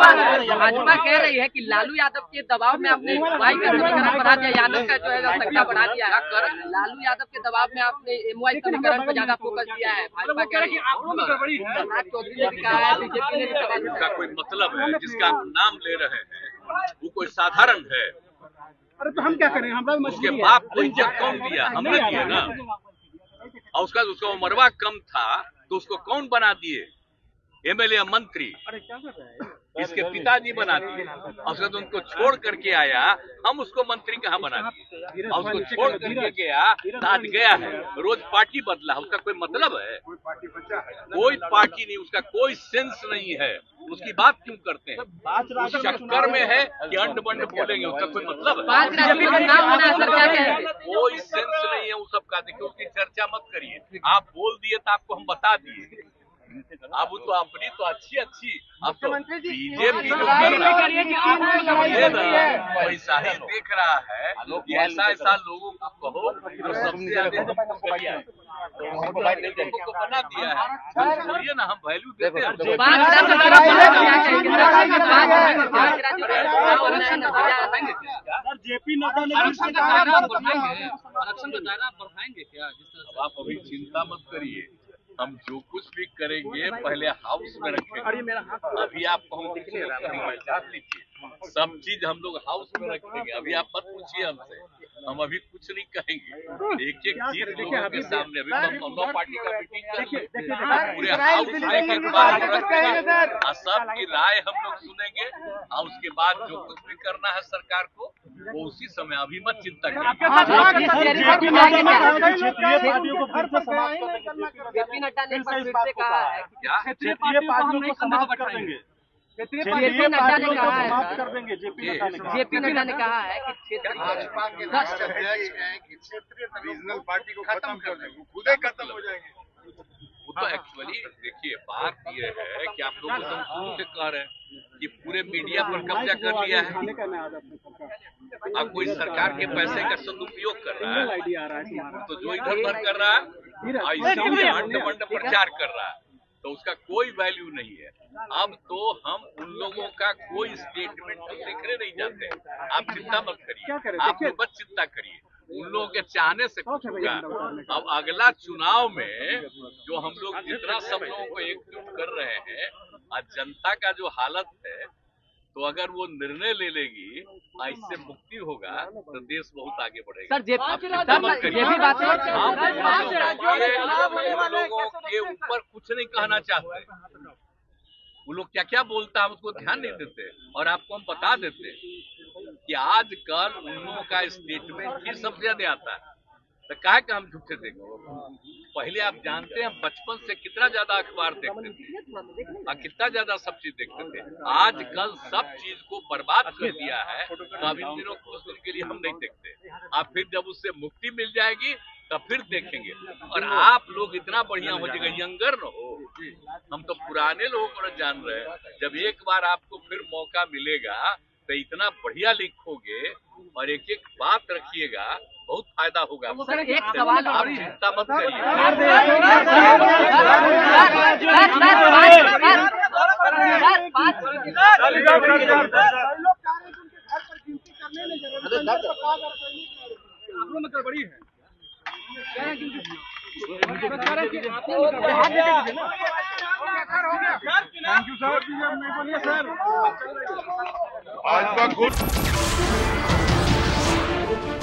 भाजपा भाजपा कह रही है कि लालू यादव के दबाव में आपने वाई का समीकरण बढ़ा दिया यादव का जो है संख्या बढ़ा दिया। है लालू यादव के दबाव में आपने एमवाई समीकरण पर ज़्यादा फोकस दिया है भाजपा कह रही है। प्रहलाद चौधरी ने भी कहा है बीजेपी ने भी सवाल कोई मतलब है जिसका नाम ले रहे हैं वो कोई साधारण है। अरे तो हम क्या करें? हमारा उसके बाप को इज़्ज़त कौन दिया? हमने दिया ना। और उसका उसका उमरवा कम था तो उसको कौन बना दिए? एमएलए मंत्री? अरे क्या कर रहे हैं? इसके पिताजी बना दिए और उसके बाद उनको छोड़ करके आया हम उसको मंत्री कहाँ बना दिए और उसको छोड़ करके गया आज गया है रोज पार्टी बदला उसका कोई मतलब है? कोई पार्टी नहीं उसका कोई सेंस नहीं है। उसकी बात क्यों करते हैं? उस चक्कर में है कि अंड बंड बोलेंगे उसका कोई मतलब है? पाँच राज्यों में नाम होना है। कोई सेंस नहीं है उस सबका देखिए उसकी चर्चा मत करिए। आप बोल दिए तो आपको हम बता दिए। अब तो अपनी तो अच्छी अच्छी अब तो बीजेपी है वैसा ही देख रहा है ऐसा ऐसा लोगों को कहो जो सबसे ज़्यादा बढ़िया है लोगों को बना दिया है ना हम वैल्यू देते हैं है, है, जेपी नड्डा ने आरक्षण का दायरा बढ़ाएँगे आरक्षण का दायरा बढ़ाएँगे क्या जिस तरह आप अभी चिंता मत करिए हम जो कुछ भी करेंगे पहले हाउस में रखेंगे। अभी आप सब चीज़ हम लोग हाउस में रखेंगे। अभी आप मत पूछिए हमसे। हम अभी कुछ नहीं कहेंगे। एक एक चीज़ लोगों के सामने अभी हम नौ पार्टी का मीटिंग करेंगे पूरे हाउस में एक रखेंगे सबकी राय हम लोग सुनेंगे। और उसके बाद जो कुछ भी करना है सरकार को वो उसी समय अभी मत चिंता कर जेपी नड्डा ने फिर से कहा है क्षेत्रीय पार्टियों को समाप्त कर देंगे क्षेत्रीय नड्डा ने कहा है, जेपी नड्डा ने कहा जेपी है कि क्षेत्र भाजपा के राष्ट्रीय अध्यक्ष हैं कि क्षेत्रीय रीजनल पार्टी को खत्म कर देंगे। खुद ही खत्म हो जाएँगे। वो तो एक्चुअली देखिए बात ये है कि आप लोग शुरू से कह रहे हैं कि पूरे मीडिया पर कब्जा कर लिया है। अब कोई सरकार के पैसे का सदुपयोग कर रहा है है तो जो इधर उधर कर रहा है मंड प्रचार कर रहा है तो उसका कोई वैल्यू नहीं है। अब तो हम उन लोगों का कोई स्टेटमेंट तो देखने नहीं जाते आप चिंता मत करिए। आप देखिए- बस चिंता करिए। उन लोगों के चाहने से कुछ होगा अब अगला चुनाव में जो हम लोग जितना सब लोगों को एकजुट कर रहे हैं और जनता का जो हालत है तो अगर वो निर्णय ले लेगी इससे मुक्ति होगा तो देश बहुत आगे बढ़ेगा। सर। ये भी बात है। लोगों के ऊपर कुछ नहीं कहना चाहते। वो लोग क्या क्या बोलता है उसको ध्यान नहीं देते। और आपको हम बता देते कि आजकल उन लोगों का स्टेटमेंट ही सबसे ज़्यादा आता है। तो काहे का हम झूठे देंगे पहले आप जानते हैं हम बचपन से कितना ज़्यादा अखबार देखते थे। और कितना ज़्यादा सब चीज़ देखते थे। आजकल सब चीज़ को बर्बाद कर दिया है तो अब इन दिनों कुछ दिन के लिए हम नहीं देखते। अब फिर जब उससे मुक्ति मिल जाएगी तो फिर देखेंगे। और आप लोग इतना बढ़िया हो जाएगा यंगर न हो। हम तो पुराने लोगों को न जान रहे हैं। जब एक बार आपको फिर मौका मिलेगा तो इतना बढ़िया लिखोगे और एक एक बात रखिएगा बहुत फ़ायदा होगा सर एक सवाल आप चिंता मत करिए है थैंक यू सर भाजपा गुट